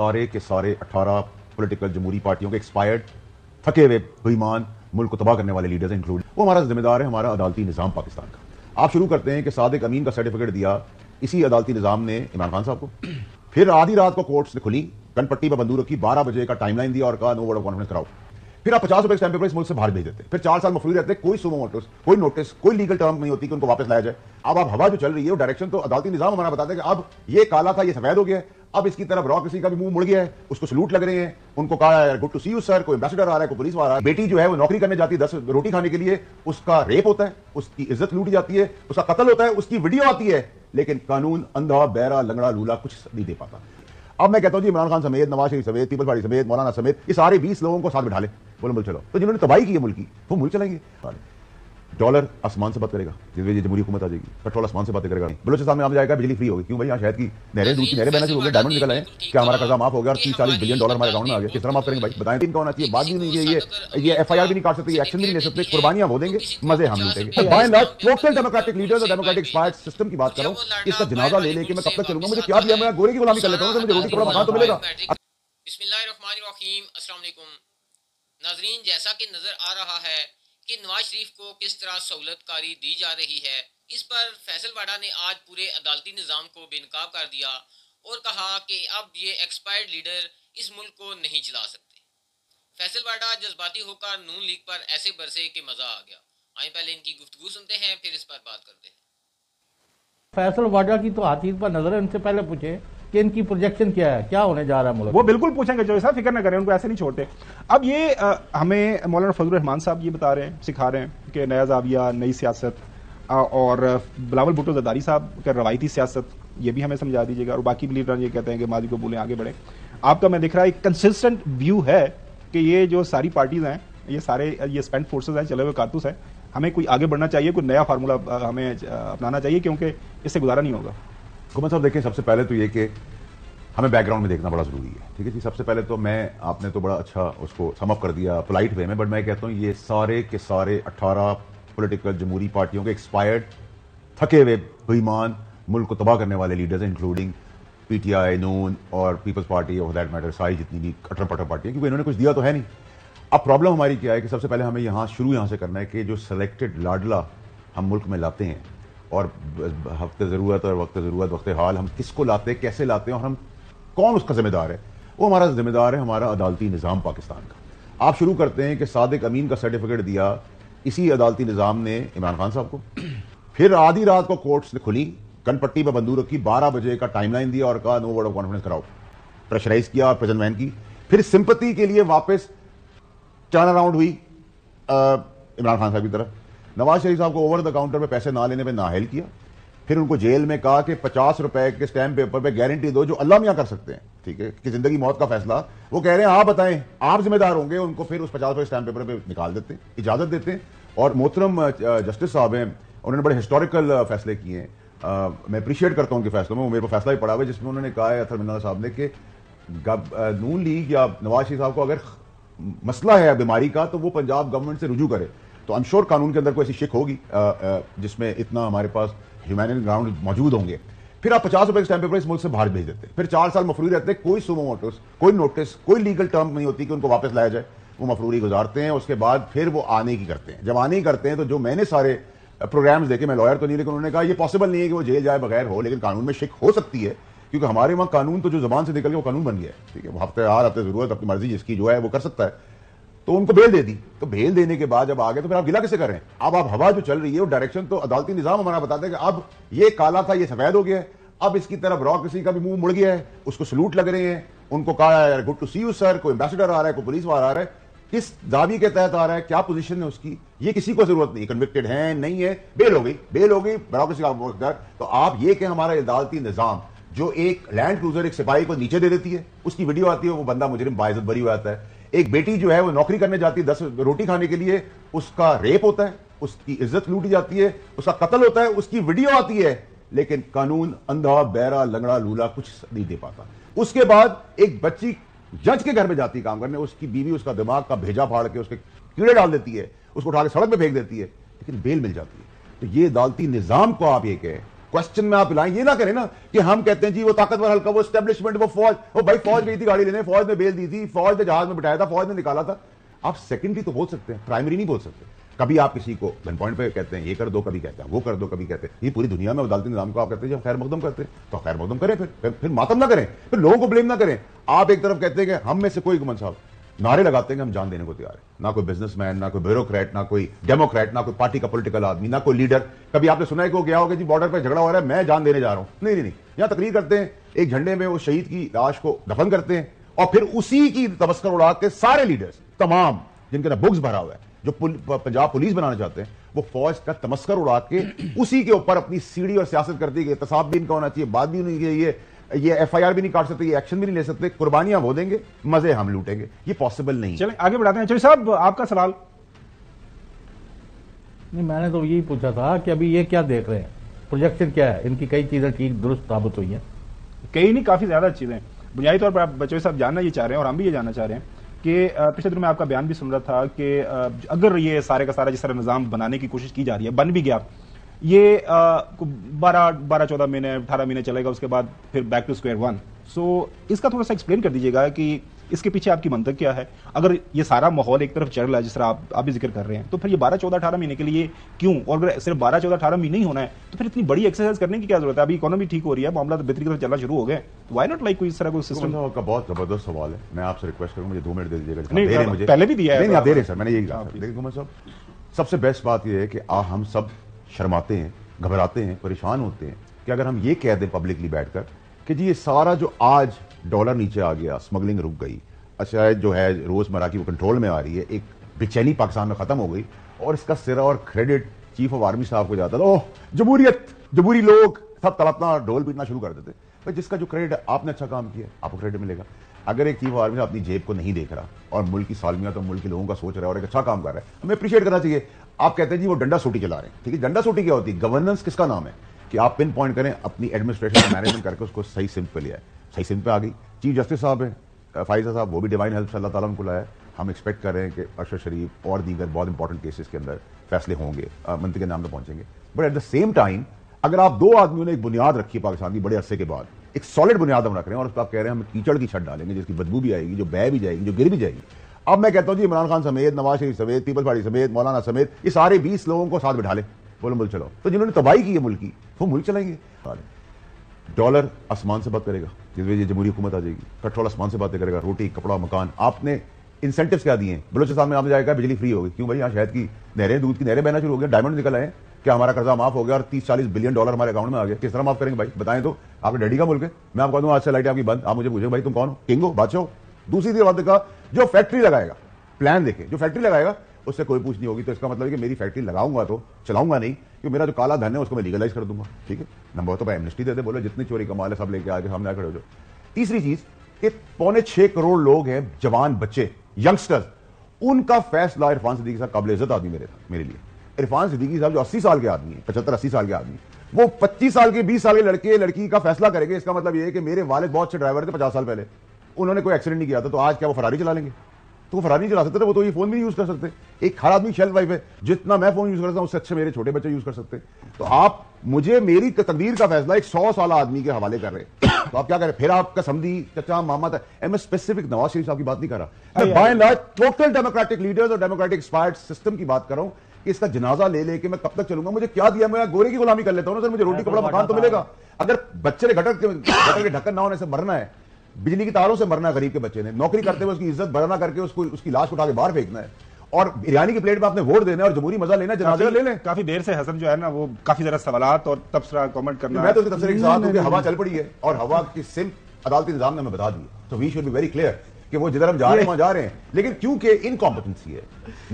सारे के सारे 18 पॉलिटिकल जमहूरी पार्टियों के एक्सपायर्ड थके हुए, बेईमान मुल्क को तबाह करने वाले लीडर्स इंक्लूड वो हमारा जिम्मेदार है, हमारा अदालती निज़ाम पाकिस्तान का। आप शुरू करते हैं कि सादिक अमीन का सर्टिफिकेट दिया, इसी अदालती निज़ाम ने इमरान खान साहब को। फिर आधी रात को कोर्ट्स ने खुली कनपट्टी पर बंदूक रखी, बारह बजे का टाइमलाइन दिया और कहा नो वर्ड ऑफ़ कॉन्फ्रेंस कराओ। फिर आप पचास रुपए स्टैंप पेपर इस मुल्क से बाहर भेज देते। फिर चार साल मफलूज रहते, कोई सुमो नोटिस कोई नोटिस कोई लीगल टर्म नहीं होती कि उनको वापस लाया जाए। अब आप हवा जो चल रही है, वो डायरेक्शन तो अदालती निज़ाम हमारा बताते हैं कि अब ये काला था, ये सफ़ेद हो गया अब इसकी तरफ़ रॉ किसी का भी मुँह मुड़ गया है, उसको सलूट लग रहे हैं। उनको कहा है good to see you sir कोई एम्बेसडर आ रहा है, कोई पुलिस आ रहा है बेटी जो है, वो नौकरी करने जाती है, दस रोटी खाने के लिए। उसका रेप होता है, उसकी इज़्ज़त लूटी जाती है, उसका कत्ल होता है, उसकी वीडियो आती है। लेकिन कानून अंधा बैरा लंगड़ा, लूला कुछ नहीं दे पाता। अब मैं कहता हूँ, जी, इमरान खान समेत, नवाज़ शरीफ समेत, पीपल्स पार्टी समेत, मौलाना समेत, ये सारे बीस लोगों को साथ बिठा ले। बोलो, मुल्क चलो तो जिन्होंने तबाही की है मुल्क की, वो मुल्क चलाएँगे। डॉलर आसमान से बात करेगा जिसमें ये जमहूरी हुकूमत आ जाएगी। पेट्रोल आसमान से बातें करेगा। बलोचिस्तान में आ जाएगा, बिजली फ्री होगी। क्यों भाई? यहाँ शहद की नहरें की नहरें बहना शुरू हो गए डायमंड निकल आए। क्या हमारा कर्जा माफ़ हो गया और तीस चालीस बिलियन डॉलर हमारे अकाउंट में आ गया? किस तरह माफ़ करेंगे भाई? बताएँ। इनका होना चाहिए बात भी नहीं है ये। ये एफ़ आई आर भी नहीं काट सकते एक्शन भी नहीं ले सकते। कुर्बानियाँ वो देंगे, मज़े हम लूटेंगे। By large total democratic leaders और डेमोक्रेटिक स्पाइट सिस्टम की बात कर हूँ इसका जनाजा ले लेके मैं कब तक चलूँगा? मुझे क्या दिया मैं गोरे की गुलामी कर लेता हूँ, मुझे रोटी कपड़ा मकान तो मिलेगा। वालेकुम। नाजरीन, जैसा कि नज़र आ रहा है कि नवाज़ शरीफ को किस तरह सहूलतकारी दी जा रही है। इस पर फैसल वाडा ने आज पूरे अदालती निज़ाम को बेनकाब कर दिया और कहा कि अब ये एक्सपायर्ड लीडर इस मुल्क को नहीं चला सकते। फैसल वाडा जज्बाती होकर नून लीग पर ऐसे बरसे कि मज़ा आ गया। आए पहले इनकी गुफ्तु सुनते हैं, फिर इस पर बात करते हैं। फैसल वाडा की तो हाथीज पर नज़र है उनसे पहले पूछे कि इनकी प्रोजेक्शन क्या है? क्या होने जा रहा है मुल्क? वो बिल्कुल पूछेंगे जो ऐसा फ़िक्र न करें उनको ऐसे नहीं छोड़ते। अब ये आ, हमें मौलाना फजल रहमान साहब ये बता रहे हैं सिखा रहे हैं कि नया जाविया नई सियासत और बिलावल भुट्टो जदारी साहब का रवायती सियासत ये भी हमें समझा दीजिएगा और बाकी भी लीडर ये कहते हैं कि माजी को बोले आगे बढ़े। आपका मैं देख रहा है एक कंसिस्टेंट व्यू है कि ये जो सारी पार्टीज़ हैं ये सारे ये स्पेंड फोर्सेज हैं चले हुए कारतूस हैं हमें कोई आगे बढ़ना चाहिए कोई नया फार्मूला हमें अपनाना चाहिए क्योंकि इससे गुजारा नहीं होगा। हुकूमत साहब देखें सबसे पहले तो ये कि हमें बैकग्राउंड में देखना बड़ा ज़रूरी है, ठीक है जी? सबसे पहले तो मैं, आपने तो बड़ा अच्छा उसको समअप कर दिया पोलाइट वे में बट मैं कहता हूँ ये सारे के सारे अट्ठारह पोलिटिकल जमहूरी पार्टियों के एक्सपायर्ड थके हुए, बेईमान मुल्क को तबाह करने वाले लीडर्स इंक्लूडिंग पीटीआई नून और People's Party of that matter सारी जितनी भी अटर पटर पार्टी है क्योंकि इन्होंने कुछ दिया तो है नहीं। अब प्रॉब्लम हमारी क्या है कि सबसे पहले हमें यहाँ, शुरू यहाँ से करना है कि जो सेलेक्टेड लाडला हम मुल्क में लाते हैं और हफ़्ते ज़रूरत और वक्त ज़रूरत, वक्त हाल, हम किसको लाते, कैसे लाते हैं और हम कौन उसका जिम्मेदार है? वो हमारा जिम्मेदार है हमारा अदालती निज़ाम पाकिस्तान का। आप शुरू करते हैं कि सादिक अमीन का सर्टिफिकेट दिया, इसी अदालती निज़ाम ने इमरान खान साहब को। फिर आधी रात को कोर्ट्स ने खुली, कनपट्टी पर बंदूक रखी, बारह बजे का टाइमलाइन दिया और कहा नो वर्ड ऑफ़ कॉन्फ्रेंस कराओ। प्रेशराइज किया और प्रेजेंट मैन की। फिर सिंपति के लिए वापस टर्न अराउंड हुई इमरान खान साहब की तरफ़। नवाज़ शरीफ साहब को ओवर द काउंटर पे पैसे ना लेने पे नाहल किया। फिर उनको जेल में कहा कि पचास रुपए के स्टैम्प पेपर पे गारंटी दो जो अल्लाह मियाँ कर सकते हैं। ठीक है? कि ज़िंदगी मौत का फैसला। वो कह रहे हैं, आप बताएँ, आप जिम्मेदार होंगे। उनको फिर उस पचास रुपए स्टैम्प पेपर पे निकाल देते हैं इजाज़त देते। हैं और मोहतरम जस्टिस साहब हैं, उन्होंने बड़े हिस्टोरिकल फैसले किए हैं। मैं अप्रिशिएट करता हूँ उनके फैसलों में मेरे को फैसला ही पड़ा हुआ जिसमें उन्होंने कहा है, अथर मिन्ना साहब ने, कि नून लीग या नवाज़ शरीफ साहब को अगर मसला है, बीमारी का तो वो पंजाब गवर्नमेंट से रुजू करे। तो श्योर कानून के अंदर कोई ऐसी शिक होगी जिसमें इतना हमारे पास ह्यूमैनिटी ग्राउंड मौजूद होंगे। फिर आप पचास रुपए के स्टैंप पेपर इस मुल्क से बाहर भेज देते फिर चार साल मफरूरी रहते हैं, कोई सुमो नोटिस कोई नोटिस कोई लीगल टर्म नहीं होती कि उनको वापस लाया जाए। वो मफरूरी गुजारते हैं, उसके बाद फिर वो आने की करते हैं। जब आने की करते हैं तो जो मैंने सारे प्रोग्राम्स देखे, मैं लॉयर तो नहीं, लेकिन उन्होंने कहा, ये पॉसिबल नहीं है कि वो जेल जाए बगैर हो, लेकिन कानून में शिक हो सकती है, क्योंकि हमारे वहाँ कानून तो जो जबान से निकल गया, वो कानून बन गया है। ठीक है हफ़्ते हार हफ़्ते ज़रूरत, अपनी मर्ज़ी जिसकी जो है, वो कर सकता है। तो उनको बेल दे दी। तो बेल देने के बाद जब आ गए तो फिर आप गिला कैसे कर रहे हैं? अब आप हवा जो चल रही है, वो डायरेक्शन तो अदालती निज़ाम हमारा बताते हैं कि अब ये काला था, ये सफ़ेद हो गया है। अब इसकी तरफ़ रॉ किसी का भी मुँह मुड़ गया है, उसको सलूट लग रहे हैं। उनको कहा good to see you sir कोई एम्बेसडर आ रहा है, कोई पुलिस वाला आ रहा है। किस दावी के तहत आ रहा है? क्या पोजीशन है उसकी? ये किसी को ज़रूरत नहीं। कन्विक्टेड है, नहीं है। बेल हो गई। बेल हो गई ब्यूरोक्रेसी का तो आप ये कि हमारा अदालती निज़ाम। जो एक लैंड क्रूजर एक सिपाही को नीचे दे देती है, उसकी वीडियो आती है, वो बंदा मुजरिम बाइजत बरी हो जाता है। एक बेटी जो है, वो नौकरी करने जाती है, दस रोटी खाने के लिए, उसका रेप होता है, उसकी इज़्ज़त लूटी जाती है, उसका कत्ल होता है, उसकी वीडियो आती है, लेकिन कानून अंधा बैरा लंगड़ा, लूला कुछ नहीं दे पाता। उसके बाद एक बच्ची जज के घर में जाती है काम करने, उसकी बीवी उसका दिमाग का भेजा फाड़ के उसके कीड़े डाल देती है, उसको उठा के सड़क में फेंक देती है, लेकिन बेल मिल जाती है। तो ये अदालती निज़ाम को आप ये कहें क्वेश्चन में आप लाएँ। ये ना करें ना कि हम कहते हैं जी वो ताकतवर हल्का वो स्टेब्लिशमेंट वो फौज। वो भाई फौज गई थी गाड़ी लेने फौज ने बेल दी थी फौज ने जहाज़ में बिठाया था फौज ने निकाला था। आप सेकेंडरी तो बोल सकते हैं प्राइमरी नहीं बोल सकते। कभी आप किसी को गन पॉइंट पे कहते हैं ये कर दो कभी कहते हैं वो कर दो कभी कहते हैं। ये पूरी दुनिया में अदालती निज़ाम को आप कहते हैं जब खैर मकदम करते हैं। तो खैर मकदम करें फिर फिर, मातम ना करें फिर लोगों को ब्लेम ना करें। आप एक तरफ़ कहते हैं कि हम में से कोई गुमन साहब नारे लगाते हैं कि हम जान देने को तैयार है। ना कोई बिजनेसमैन ना कोई ब्यूरोक्रेट ना कोई डेमोक्रेट ना कोई पार्टी का पॉलिटिकल आदमी, ना कोई लीडर कभी आपने सुना है कि गया? होगा जी बॉर्डर पर झगड़ा हो रहा है, मैं जान देने जा रहा हूँ। नहीं नहीं नहीं। यहाँ तकरीर करते हैं, एक झंडे में उस शहीद की लाश को दफन करते हैं और फिर उसी की तमस्कर उड़ा के सारे लीडर्स तमाम, जिनके ना बुक्स भरा हुआ है, जो पंजाब पुलिस बनाना चाहते हैं, वो फौज का तमस्कर उड़ा के उसी के ऊपर अपनी सीढ़ी और सियासत करती है तसाब भी इनका होना चाहिए, बात भी नहीं चाहिए ये एफ़ आई आर भी नहीं काट सकते ये एक्शन भी नहीं ले सकते कुर्बानियाँ वो देंगे मज़े हम लूटेंगे। ये पॉसिबल नहीं चलें आगे बढ़ाते हैं। चलिए साहब आपका सवाल। नहीं मैंने तो यही पूछा था कि अभी ये क्या देख रहे हैं? प्रोजेक्शन क्या है? इनकी कई चीज़ें ठीक दुरुस्त साबित हुई हैं। कई नहीं काफ़ी ज़्यादा चीज़ें बुनियादी तौर पर आप बच्चों साहब जानना ये चाह रहे हैं और हम भी ये जानना चाह रहे हैं कि पिछले दिनों में आपका बयान भी सुन रहा था कि अगर ये सारे का सारा जिस तरह निज़ाम बनाने की कोशिश की जा रही है बन भी गया ये बारह बारह चौदह महीने अठारह महीने चलेगा उसके बाद फिर back to square one so इसका थोड़ा सा एक्सप्लेन कर दीजिएगा कि इसके पीछे आपकी मंतक क्या है। अगर ये सारा माहौल एक तरफ़ चल रहा है जिस तरह आप आप भी ज़िक्र कर रहे हैं तो फिर ये बारह चौदह अठारह महीने के लिए क्यों? और अगर सिर्फ़ बारह चौदह अठारह महीने ही होना है तो फिर इतनी बड़ी एक्सरसाइज करने की क्या ज़रूरत है? अभी इकोनॉमी ठीक हो रही है मामला तो बेहतरी तरफ़ चलना शुरू हो गए तो वाई नॉट लाइक कोई इस तरह कोई सिस्टम का बहुत ज़बरदस्त सवाल है। मैं आपसे रिक्वेस्ट करूँगा मुझे दो मिनट दे दीजिएगा पहले भी दिया है दे रहे सर मैंने यही कहा साहब सबसे बेस्ट बात यह है कि हम सब शर्माते हैं, घबराते हैं, परेशान होते हैं कि अगर हम ये कह दें पब्लिकली बैठकर कि जी ये सारा जो आज डॉलर नीचे आ गया स्मगलिंग रुक गई अच्छा जो है रोज़मर्रा की वो कंट्रोल में आ रही है, एक बेचैनी पाकिस्तान में खत्म हो गई और इसका सिरा और क्रेडिट चीफ ऑफ़ आर्मी साहब को जाता था, ओह जमहूरियत जमहूरी लोग सब तड़पना ढोल पीटना शुरू कर देते। भाई जिसका जो क्रेडिट आपने अच्छा काम किया, आपको क्रेडिट मिलेगा। अगर एक चीफ आर्मी साहब अपनी जेब को नहीं देख रहा और मुल्क की सालमिया तो मुल्क के लोगों का सोच रहा है और एक अच्छा काम कर रहा है, हमें अप्रिशिएट करना चाहिए। आप कहते हैं जी वो डंडा सोटी चला रहे हैं। ठीक है, डंडा सोटी क्या होती है? गवर्नेंस किसका नाम है? कि आप पिन पॉइंट करें, अपनी एडमिनिस्ट्रेशन मैनेजमेंट करके उसको सही सिम पे लिया सही सिम पे आ गई। चीफ जस्टिस साहब है फाइजा साहब, वो भी डिवाइन हेल्प अल्लाह ताला उनको लाया हम एक्सपेक्ट कर रहे हैं कि अरशद शरीफ और दीगर बहुत इंपॉर्टेंट केसेस के अंदर फैसले होंगे। मंत्री के नाम पर पहुँचेंगे। But at the same time अगर आप दो आदमियों ने एक बुनियाद रखी है पाकिस्तान की बड़े अरसे के बाद, एक सॉलिड बुनियाद हम रख रहे हैं और उस पर आप कह रहे हैं हम कीचड़ की छत डालेंगे, जिसकी बदबू भी आएगी, जो बह भी जाएगी, जो गिर भी जाएगी। अब मैं कहता हूँ जी, इमरान खान समेत, नवाज़ शरीफ समेत पीपल पार्टी समेत, मौलाना समेत, ये सारे बीस लोगों को साथ बिठा ले। बोलो, मुल्क चलो तो जिन्होंने तबाही की है मुल्क की, वो मुल्क चलाएँगे। डॉलर आसमान से बात करेगा, जिस वजह जमहूरी हुकूमत आ जाएगी। पेट्रोल आसमान से बातें करेगा, रोटी, कपड़ा, मकान। आपने इंसेंटिव्स क्या दिए बलोचिस्तान में आपने जाएगा, बिजली फ्री होगी क्यों भाई, यहाँ शहद की नहरें, दूध की नहरें बहना शुरू हो गया डायमंड निकल आए क्या हमारा कर्जा माफ़ हो गया और तीस चालीस बिलियन डॉलर हमारे अकाउंट में आ गया किस तरह माफ़ करेंगे भाई? बताएँ तो। आपके डैडी का मुल्क है। मैं आपको कहूँ आज से लाइट आपकी बंद। आप मुझे पूछे, भाई, तुम कौन हो? किंग हो? बादशाह दूसरी बात देखा जो फैक्ट्री लगाएगा। प्लान देखे। जो फैक्ट्री लगाएगा, उससे कोई पूछ नहीं होगी। तो इसका मतलब है कि मेरी फैक्ट्री लगाऊँगा तो चलाऊँगा नहीं, क्योंकि मेरा जो काला धन है, उसको मैं लीगलाइज कर दूँगा। ठीक है? नंबर तो भाई एमनेस्टी देते बोलो, जितनी चोरी कमाल है, सब लेके आगे सामने खड़े हो तीसरी चीज़, कि पौने छह करोड़ लोग हैं, जवान बच्चे यंगस्टर्स उनका फैसला इरफान सिद्दीकी साहब काबिल इज़्ज़त आदमी मेरे मेरे लिए। इरफान सिद्दीकी साहब जो अस्सी साल के आदमी है, पचहत्तर, अस्सी साल के आदमी वो पच्चीस साल के, बीस साल के लड़के, लड़की का फैसला करेंगे। इसका मतलब यह है कि मेरे वाले बहुत अच्छे ड्राइवर थे, पचास साल पहले। उन्होंने कोई एक्सीडेंट नहीं किया था तो आज क्या वो फरारी चला लेंगे? तो वो फरारी नहीं चला सकते थे वो तो ये फ़ोन भी नहीं यूज़ कर सकते। एक हर आदमी शेल्फ वाइफ है। जितना मैं फ़ोन यूज़ करता हूँ उससे अच्छे मेरे छोटे बच्चे यूज़ कर सकते तो आप मुझे मेरी तकदीर का फैसला एक सौ साल आदमी के हवाले कर रहे तो आप क्या करें? फिर आपका समझी चचा मामा था मैं स्पेसिफिक नवाज़ शरीफ साहब की बात नहीं कर रहा। मैं by large total democratic leaders और डेमोक्रेटिक एक्सपायर्ड सिस्टम की बात कर रहा हूँ कि इसका जनाजा ले लेके मैं कब तक चलूँगा? मुझे क्या दिया? मैं गोरे की गुलामी कर लेता हूँ ना सर मुझे रोटी कपड़ा मकान तो मिलेगा। अगर बच्चे ने घटक के ढक्कन ना होने से मरना है बिजली की तारों से मरना गरीब के बच्चे ने। नौकरी करते हुए उसकी इज़्ज़त बढ़ना करके उसको उसकी लाश उठा के बाहर फेंकना है। और बिरयानी की प्लेट में आपने वोट देना और जमहूरी मज़ा लेना जनाजा ले लें। काफ़ी देर से हसन जो है ना वो काफ़ी जरा सवाल और तबसरा कमेंट करना मैं तो उसके तबसरे के साथ हूँ कि हवा चल पड़ी है और हवा की सिम अदालती निज़ाम ने हमें बता दी तो we should be very clear कि वो जिधर हम जा रहे हैं वहाँ जा रहे हैं। लेकिन क्योंकि इनकॉम्पिटेंसी है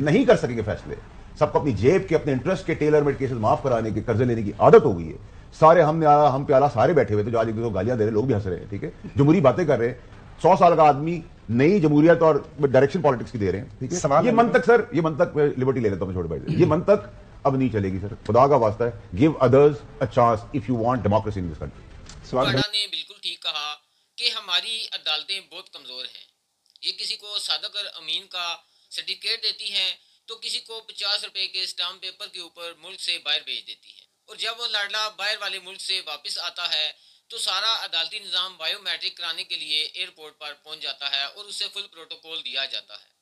नहीं कर सकेंगे फैसले। सबको अपनी जेब के अपने इंटरेस्ट के टेलर मेड केसेस माफ़ कराने के कर्जे लेने की आदत हो गई है। सारे हम हमने हम पे आला सारे बैठे हुए थे जो आज एक दूसरे को गालियाँ दे रहे लोग भी हंस रहे हैं ठीक है? जमहूरी बातें कर रहे हैं। सौ साल का आदमी नई जमहूरियत और डायरेक्शन पॉलिटिक्स की दे रहे हैं ठीक है? ये मंतक सर ये मंतक लिबर्टी ले लेता हूँ छोटे भाई ये मंतक अब नहीं चलेगी सर खुदा का वास्ता है। Give others a chance if you want democracy in this country ने बिल्कुल ठीक कहा कि हमारी अदालतें बहुत कमज़ोर हैं। ये किसी को सादक और अमीन का सर्टिफिकेट देती हैं तो किसी को पचास रुपए के स्टाम्प पेपर के ऊपर मुल्क से बाहर भेज देती है। और जब वो लाडला बाहर वाले मुल्क से वापस आता है तो सारा अदालती निज़ाम बायोमेट्रिक कराने के लिए एयरपोर्ट पर पहुँच जाता है और उसे फुल प्रोटोकॉल दिया जाता है।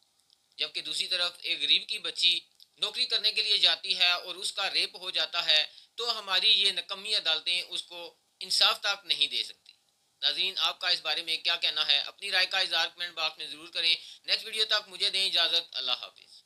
जबकि दूसरी तरफ़ एक गरीब की बच्ची नौकरी करने के लिए जाती है और उसका रेप हो जाता है तो हमारी ये नकमी अदालतें उसको इंसाफ तक नहीं दे सकती। नाजीन आपका इस बारे में क्या कहना है? अपनी राय का इजहार कमेंट बॉक्स में ज़रूर करें। नेक्स्ट वीडियो तक मुझे दें इजाज़त। अल्लाह हाफिज़।